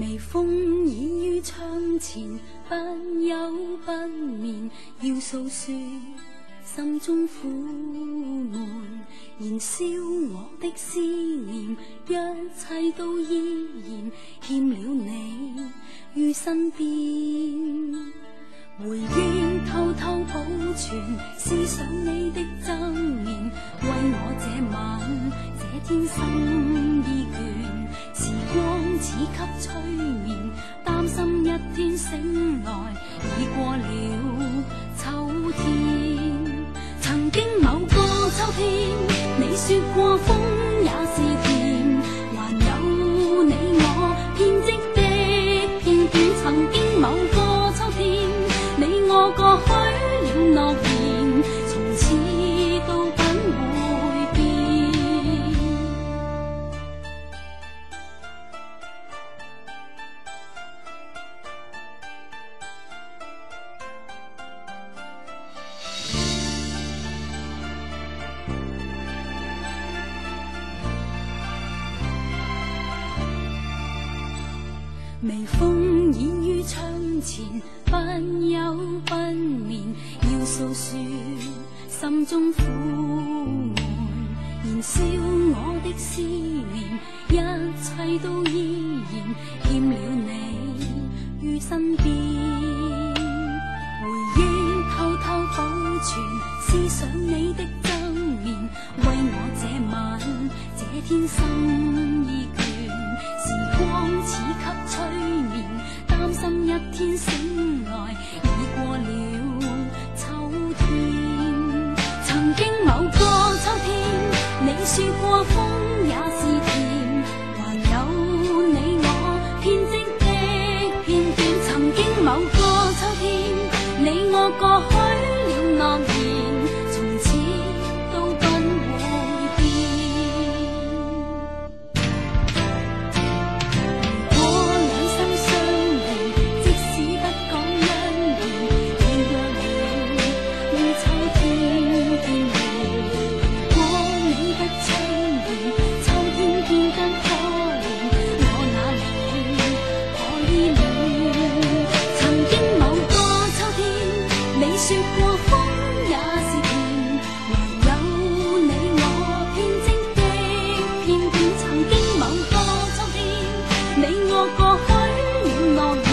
微风倚于窗前，不休不眠，要诉说心中苦闷，燃烧我的思念，一切都依然欠了你于身边。回忆偷偷保存，思想你的真面，为我这晚这天心意倦。醒来已过了秋天。曾经某个秋天，你说过风也是甜，还有你我编织的片段。曾经某个秋天，你我过去了诺微风倚于窗前，不休不眠，要诉说心中苦闷，燃烧我的思念，一切都依然欠了你于身边。回忆偷偷保存，思想你的赠面，为我这晚这天心一天醒来已过了秋天。曾经某个秋天，你说过风也是甜，还有你我编织的片段。曾经某个秋天，你我过去了诺言，说过，风也是甜，还有你我编织的片段，曾经某个秋天，你我过去恋爱。